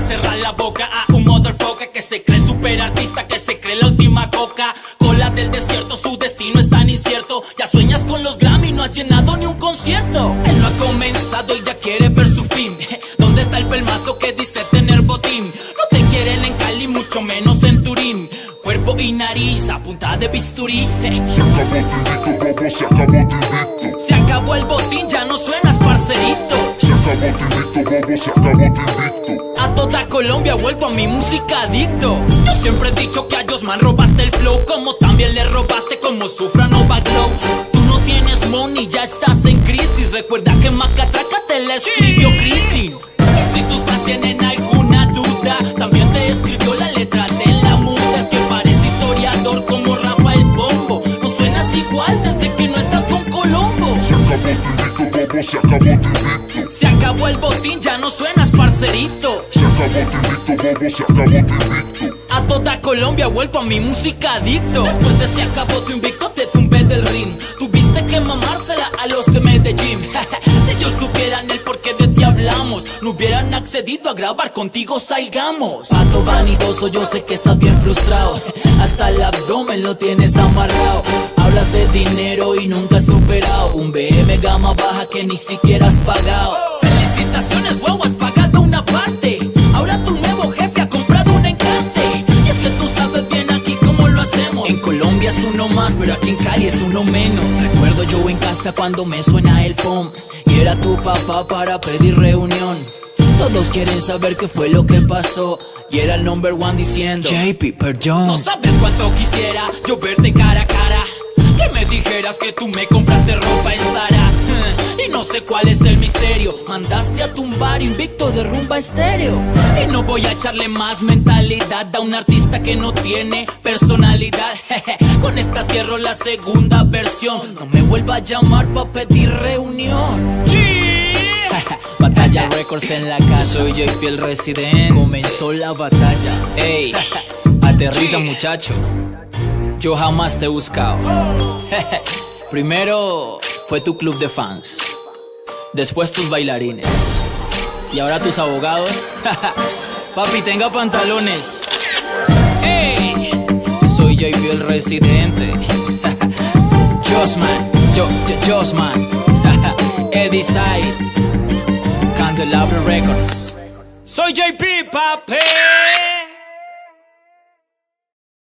cerrar la boca a un motherfucker que se cree super artista, que se cree la última coca. Cola del desierto, su destino es tan incierto. Ya sueñas con los Grammy, no has llenado ni un concierto. Él no ha comenzado y ya quiere ver su fin. ¿Dónde está el pelmazo que dice tener mucho menos en Turín. Cuerpo y nariz a punta de bisturí. Se acabó tu invito, se acabó tu invito. Se acabó el botín, ya no suenas parcerito. Se acabó tu invito, bobo, se acabó tu invito. A toda Colombia ha vuelto a mi música adicto. Yo siempre he dicho que a Josman robaste el flow, como también le robaste como Sufra Nova Glow. Tú no tienes money, ya estás en crisis. Recuerda que Macatraca te la escribió Crisis. Y si tus fans tienen alguna Se acabó tu bobo, se acabó tu. Se acabó el botín, ya no suenas parcerito. Se acabó tu bobo, se acabó tu. A toda Colombia vuelto a mi música adicto. Después de se acabó tu invicto, te tumbé del ring. Tuviste que mamársela a los de Medellín. si ellos supieran el porqué de ti hablamos, no hubieran accedido a grabar contigo, salgamos. Pato vanidoso, yo sé que estás bien frustrado. Hasta el abdomen lo tienes amarrado. Hablas de dinero gama baja que ni siquiera has pagado. Felicitaciones, huevo, has pagado una parte. Ahora tu nuevo jefe ha comprado un encarte. Y es que tú sabes bien aquí cómo lo hacemos. En Colombia es uno más, pero aquí en Cali es uno menos. Recuerdo yo en casa cuando me suena el phone. Y era tu papá para pedir reunión. Todos quieren saber qué fue lo que pasó. Y era el number one diciendo JP, perdón. No sabes cuánto quisiera yo verte cara a cara Que me dijeras que tú me compraste ropa Mandaste a tumbar invicto de rumba estéreo Y no voy a echarle más mentalidad A un artista que no tiene personalidad Con esta cierro la segunda versión No me vuelva a llamar pa' pedir reunión Batalla Records en la casa. Soy JP el residente. Comenzó la batalla. Ey, aterriza muchacho. Yo jamás te he buscado. Primero fue tu club de fans. Después tus bailarines. Y ahora tus abogados. Papi, tenga pantalones. Ey, soy JP el residente. Josman, yo, yo, Josman. Eddie Side. Candelabro Records. Soy JP, papi.